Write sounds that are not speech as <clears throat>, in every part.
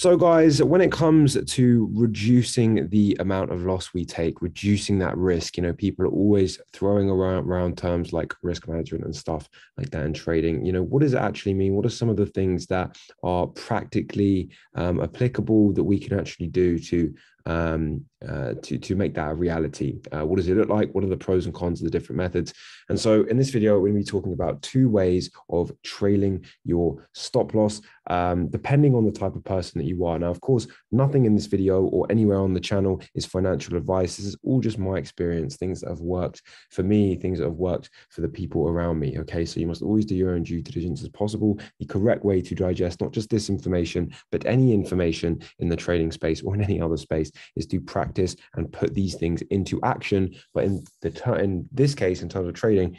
So, guys, when it comes to reducing the amount of loss we take, reducing that risk, you know, people are always throwing around, around terms like risk management and stuff like that in trading. You know, what does it actually mean? What are some of the things that are practically um, applicable that we can actually do to um, uh, to to make that a reality. Uh, what does it look like? What are the pros and cons of the different methods? And so, in this video, we're going to be talking about two ways of trailing your stop loss, um, depending on the type of person that you are. Now, of course, nothing in this video or anywhere on the channel is financial advice. This is all just my experience, things that have worked for me, things that have worked for the people around me. Okay, so you must always do your own due diligence as possible. The correct way to digest not just this information, but any information in the trading space or in any other space is to practice and put these things into action. But in the in this case, in terms of trading,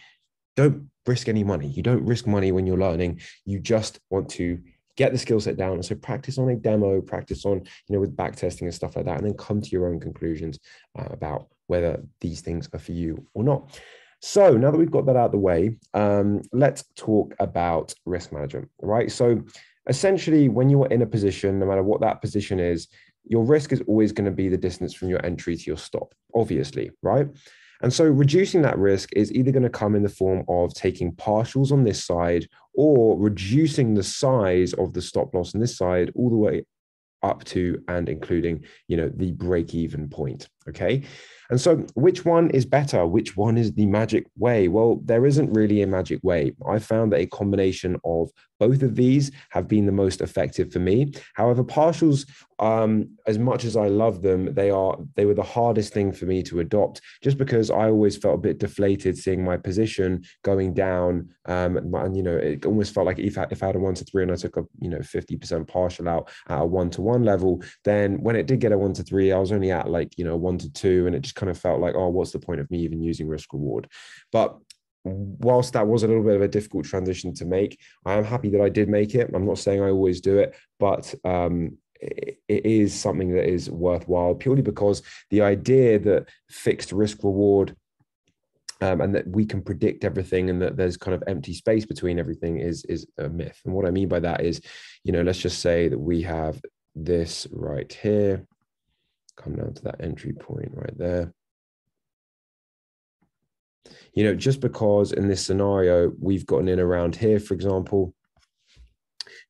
don't risk any money. You don't risk money when you're learning. You just want to get the skill set down. And so practice on a demo, practice on, you know, with back testing and stuff like that, and then come to your own conclusions uh, about whether these things are for you or not. So now that we've got that out of the way, um, let's talk about risk management, right? So essentially, when you are in a position, no matter what that position is, your risk is always going to be the distance from your entry to your stop, obviously, right? And so reducing that risk is either going to come in the form of taking partials on this side or reducing the size of the stop loss on this side all the way up to and including, you know, the break even point. Okay. And so, which one is better? Which one is the magic way? Well, there isn't really a magic way. I found that a combination of both of these have been the most effective for me. However, partials, um, as much as I love them, they are they were the hardest thing for me to adopt, just because I always felt a bit deflated seeing my position going down. Um, and you know, it almost felt like if I, if I had a one to three and I took a you know fifty percent partial out at a one to one level, then when it did get a one to three, I was only at like you know one to two, and it just kind of felt like, oh, what's the point of me even using risk reward? But whilst that was a little bit of a difficult transition to make, I am happy that I did make it. I'm not saying I always do it, but um, it, is something that is worthwhile purely because the idea that fixed risk reward um, and that we can predict everything and that there's kind of empty space between everything is is a myth. And what I mean by that is, you know, let's just say that we have this right here, come down to that entry point right there you know, just because in this scenario we've gotten in around here, for example,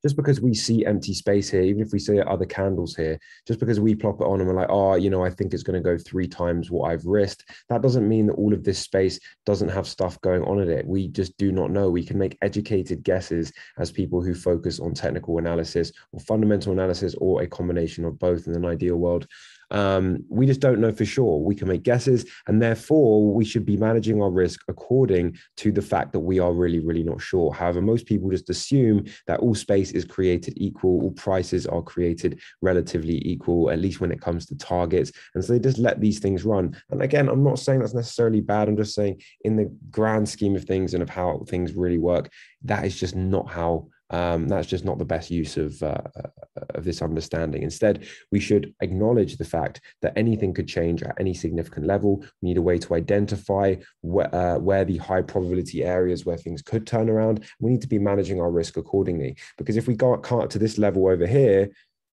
just because we see empty space here, even if we see other candles here, just because we plop it on and we're like, oh, you know, I think it's going to go three times what I've risked, that doesn't mean that all of this space doesn't have stuff going on in it. We just do not know. We can make educated guesses as people who focus on technical analysis or fundamental analysis or a combination of both in an ideal world. Um, we just don't know for sure. We can make guesses, and therefore we should be managing our risk according to the fact that we are really, really not sure. However, most people just assume that all space is created equal, all prices are created relatively equal, at least when it comes to targets. And so they just let these things run. And again, I'm not saying that's necessarily bad. I'm just saying, in the grand scheme of things and of how things really work, that is just not how um, that's just not the best use of, uh, uh, of this understanding. Instead, we should acknowledge the fact that anything could change at any significant level. We need a way to identify wh- uh, where the high probability areas where things could turn around. We need to be managing our risk accordingly. Because if we go can't to this level over here,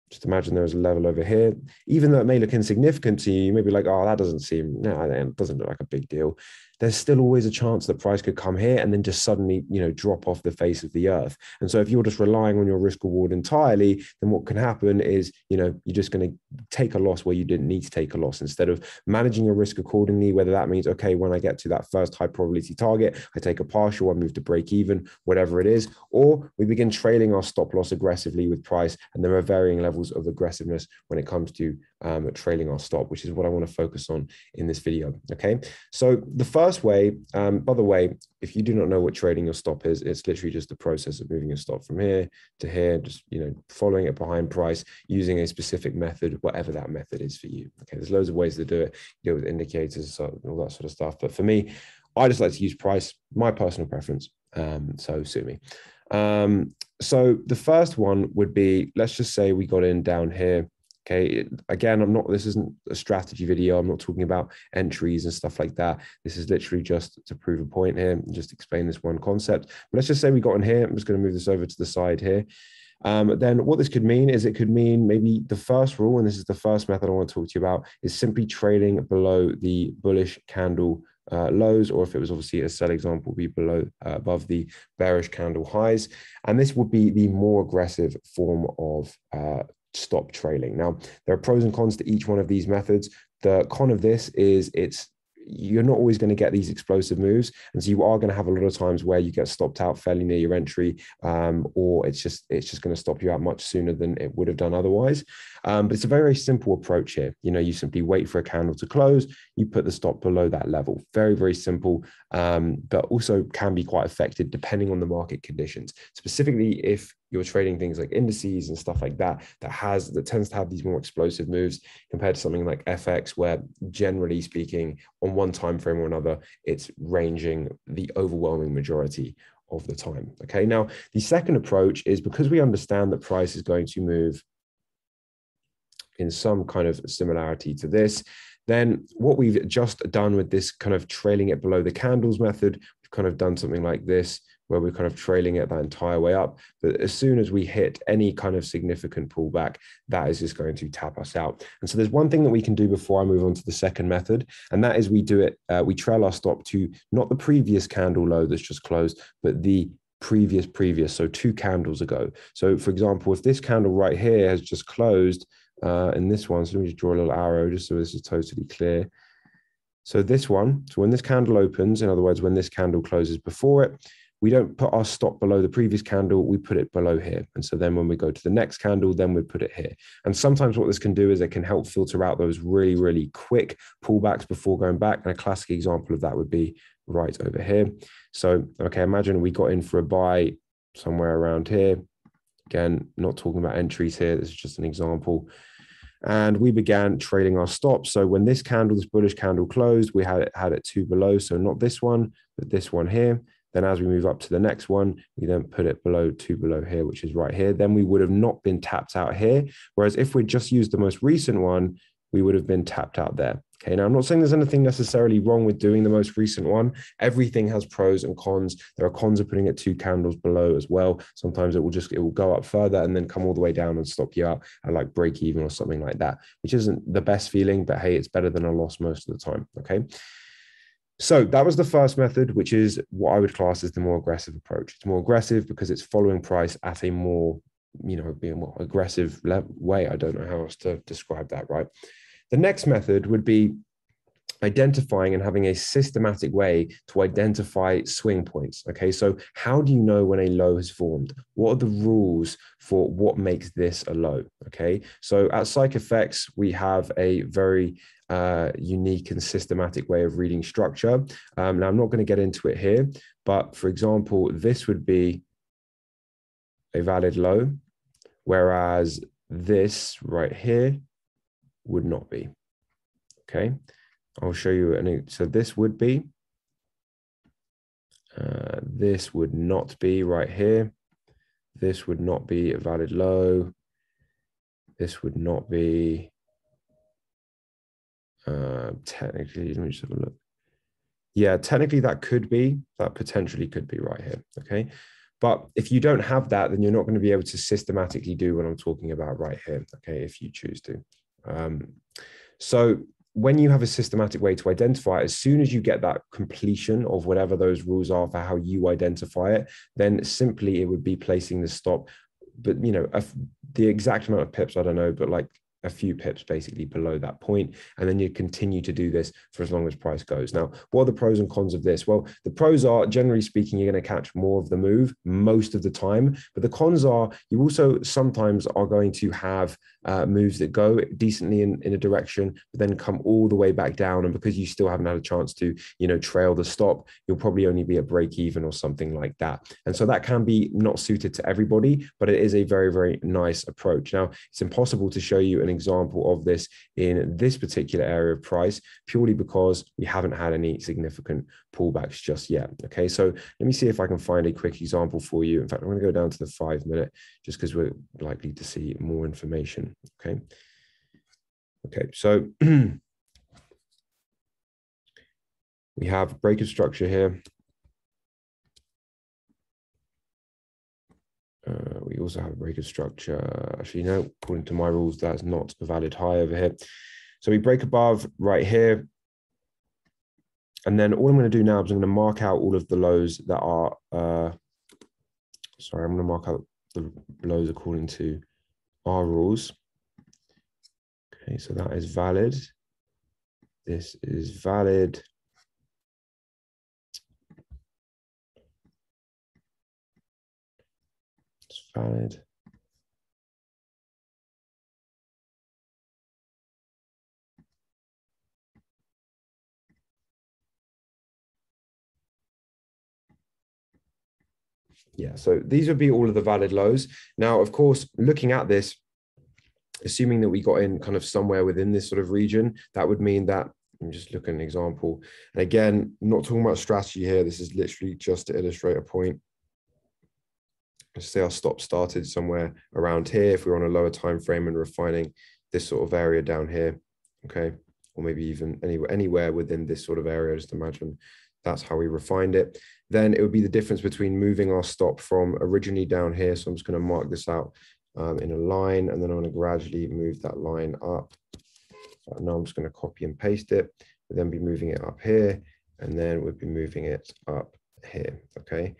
just imagine there's a level over here. Even though it may look insignificant to you, you may be like, oh, that doesn't seem, no, it doesn't look like a big deal there's still always a chance that price could come here and then just suddenly, you know, drop off the face of the earth. And so if you're just relying on your risk reward entirely, then what can happen is, you know, you're just going to take a loss where you didn't need to take a loss instead of managing your risk accordingly, whether that means, okay, when I get to that first high probability target, I take a partial, I move to break even, whatever it is, or we begin trailing our stop loss aggressively with price. And there are varying levels of aggressiveness when it comes to um, trailing our stop, which is what I want to focus on in this video. Okay. So the first way, um, by the way, if you do not know what trading your stop is, it's literally just the process of moving your stop from here to here, just, you know, following it behind price using a specific method, whatever that method is for you. Okay. There's loads of ways to do it, you know, with indicators, so all that sort of stuff. But for me, I just like to use price, my personal preference. Um, so sue me. Um, so the first one would be, let's just say we got in down here Okay. Again, I'm not, this isn't a strategy video. I'm not talking about entries and stuff like that. This is literally just to prove a point here and just explain this one concept. But let's just say we got in here. I'm just going to move this over to the side here. Um, then what this could mean is it could mean maybe the first rule, and this is the first method I want to talk to you about, is simply trading below the bullish candle uh, lows, or if it was obviously a sell example, be below uh, above the bearish candle highs. And this would be the more aggressive form of uh, stop trailing. Now, there are pros and cons to each one of these methods. The con of this is it's you're not always going to get these explosive moves and so you are going to have a lot of times where you get stopped out fairly near your entry um, or it's just it's just going to stop you out much sooner than it would have done otherwise um, but it's a very, very simple approach here you know you simply wait for a candle to close you put the stop below that level very very simple um, but also can be quite effective depending on the market conditions specifically if you're trading things like indices and stuff like that that has that tends to have these more explosive moves compared to something like fx where generally speaking on one time frame or another it's ranging the overwhelming majority of the time. Okay now the second approach is because we understand that price is going to move in some kind of similarity to this then what we've just done with this kind of trailing it below the candles method we've kind of done something like this where we're kind of trailing it that entire way up. But as soon as we hit any kind of significant pullback, that is just going to tap us out. And so there's one thing that we can do before I move on to the second method, and that is we do it, uh, we trail our stop to not the previous candle low that's just closed, but the previous previous so two candles ago so for example if this candle right here has just closed uh in this one so let me just draw a little arrow just so this is totally clear so this one so when this candle opens in other words when this candle closes before it we don't put our stop below the previous candle, we put it below here. And so then when we go to the next candle, then we put it here. And sometimes what this can do is it can help filter out those really, really quick pullbacks before going back. And a classic example of that would be right over here. So, okay, imagine we got in for a buy somewhere around here. Again, not talking about entries here. This is just an example. And we began trading our stops. So when this candle, this bullish candle closed, we had it, had it two below. So not this one, but this one here. Then as we move up to the next one, we then put it below two below here, which is right here. Then we would have not been tapped out here. Whereas if we just used the most recent one, we would have been tapped out there. Okay, now I'm not saying there's anything necessarily wrong with doing the most recent one. Everything has pros and cons. There are cons of putting it two candles below as well. Sometimes it will just it will go up further and then come all the way down and stop you out at like break even or something like that, which isn't the best feeling, but hey, it's better than a loss most of the time. Okay. So that was the first method, which is what I would class as the more aggressive approach. It's more aggressive because it's following price at a more, you know, being more aggressive way. I don't know how else to describe that, right? The next method would be identifying and having a systematic way to identify swing points. Okay, so how do you know when a low has formed? What are the rules for what makes this a low? Okay, so at PsychFX, we have a very uh, unique and systematic way of reading structure. Um, now, I'm not going to get into it here, but for example, this would be a valid low, whereas this right here would not be. Okay. I'll show you. An, so this would be, uh, this would not be right here. This would not be a valid low. This would not be, uh, technically, let me just have a look. Yeah, technically that could be, that potentially could be right here, okay? But if you don't have that, then you're not going to be able to systematically do what I'm talking about right here, okay, if you choose to. Um, so when you have a systematic way to identify it, as soon as you get that completion of whatever those rules are for how you identify it, then simply it would be placing the stop. But you know, the exact amount of pips, I don't know, but like a few pips basically below that point and then you continue to do this for as long as price goes. Now what are the pros and cons of this? Well the pros are generally speaking you're going to catch more of the move most of the time but the cons are you also sometimes are going to have uh, moves that go decently in, in a direction but then come all the way back down and because you still haven't had a chance to you know trail the stop you'll probably only be at break even or something like that. And so that can be not suited to everybody but it is a very very nice approach. Now it's impossible to show you an example of this in this particular area of price purely because we haven't had any significant pullbacks just yet. Okay, so let me see if I can find a quick example for you. In fact, I'm going to go down to the five minute just because we're likely to see more information. Okay. Okay, so <clears throat> we have break of structure here. Uh, we also have a break of structure. Actually, no, according to my rules, that's not a valid high over here. So we break above right here. And then all I'm going to do now is I'm going to mark out all of the lows that are, uh, sorry, I'm going to mark out the lows according to our rules. Okay, so that is valid. This is valid. Valid. Yeah, so these would be all of the valid lows. Now, of course, looking at this, assuming that we got in kind of somewhere within this sort of region, that would mean that I'm just looking at an example. And again, not talking about strategy here. This is literally just to illustrate a point. Say our stop started somewhere around here. If we're on a lower time frame and refining this sort of area down here, okay, or maybe even anywhere anywhere within this sort of area, just imagine that's how we refined it. Then it would be the difference between moving our stop from originally down here. So I'm just going to mark this out um, in a line, and then I'm going to gradually move that line up. So now I'm just going to copy and paste it. We'll then be moving it up here, and then we'll be moving it up here, okay?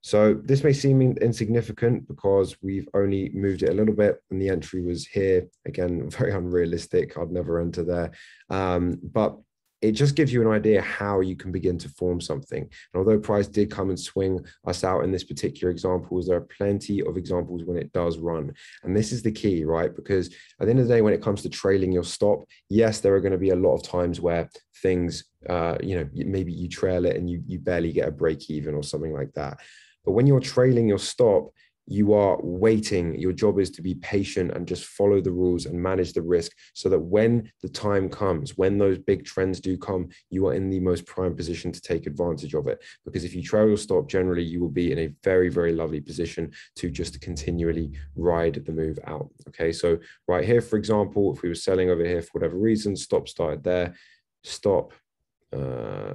So this may seem insignificant because we've only moved it a little bit and the entry was here. Again, <laughs> very unrealistic. I'd never enter there. Um, but it just gives you an idea how you can begin to form something. And although price did come and swing us out in this particular example, there are plenty of examples when it does run. And this is the key, right? Because at the end of the day, when it comes to trailing your stop, yes, there are going to be a lot of times where things, uh, you know, maybe you trail it and you, you barely get a break even or something like that. But when you're trailing your stop, you are waiting. Your job is to be patient and just follow the rules and manage the risk so that when the time comes, when those big trends do come, you are in the most prime position to take advantage of it. Because if you trail your stop, generally you will be in a very, very lovely position to just continually ride the move out. Okay. So, right here, for example, if we were selling over here for whatever reason, stop started there, stop, uh,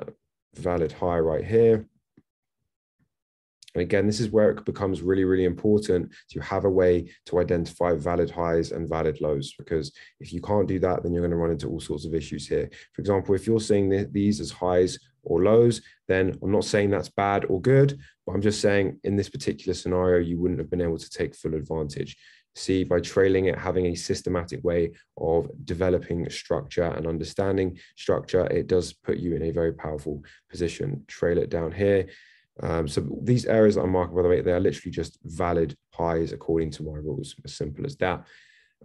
valid high right here and again, this is where it becomes really, really important to have a way to identify valid highs and valid lows, because if you can't do that, then you're going to run into all sorts of issues here. For example, if you're seeing these as highs or lows, then I'm not saying that's bad or good, but I'm just saying in this particular scenario, you wouldn't have been able to take full advantage. See, by trailing it, having a systematic way of developing structure and understanding structure, it does put you in a very powerful position. Trail it down here um, so these areas that I'm marking, by the way, they are literally just valid highs according to my rules, as simple as that.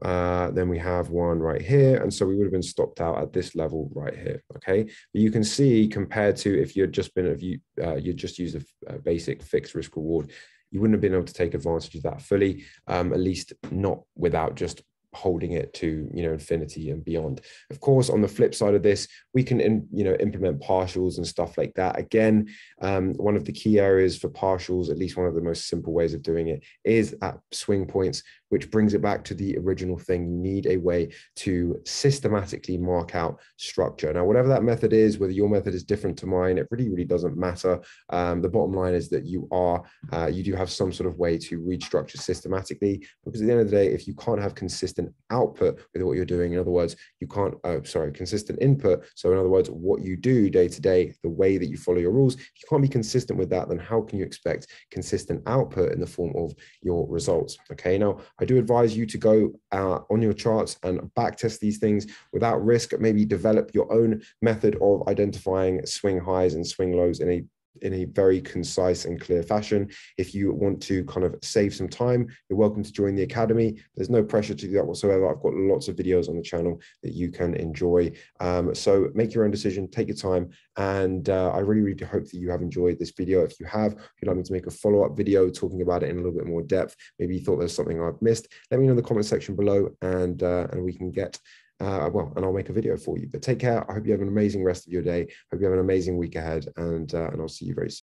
Uh, then we have one right here. And so we would have been stopped out at this level right here. Okay. But you can see compared to if you'd just been, if you, uh, you just used a, a, basic fixed risk reward, you wouldn't have been able to take advantage of that fully, um, at least not without just holding it to you know infinity and beyond. Of course on the flip side of this we can in, you know implement partials and stuff like that. Again um, one of the key areas for partials at least one of the most simple ways of doing it is at swing points which brings it back to the original thing. You need a way to systematically mark out structure. Now, whatever that method is, whether your method is different to mine, it really, really doesn't matter. Um, the bottom line is that you are, uh, you do have some sort of way to read structure systematically, because at the end of the day, if you can't have consistent output with what you're doing, in other words, you can't, uh, sorry, consistent input. So in other words, what you do day to day, the way that you follow your rules, if you can't be consistent with that, then how can you expect consistent output in the form of your results? Okay, now I do advise you to go uh, on your charts and backtest these things without risk. Maybe develop your own method of identifying swing highs and swing lows in a in a very concise and clear fashion. If you want to kind of save some time, you're welcome to join the academy. There's no pressure to do that whatsoever. I've got lots of videos on the channel that you can enjoy. Um, so make your own decision, take your time. And uh, I really, really hope that you have enjoyed this video. If you have, if you'd like me to make a follow-up video talking about it in a little bit more depth, maybe you thought there's something I've missed, let me know in the comment section below and, uh, and we can get uh, well, and I'll make a video for you. But take care. I hope you have an amazing rest of your day. Hope you have an amazing week ahead, and uh, and I'll see you very soon.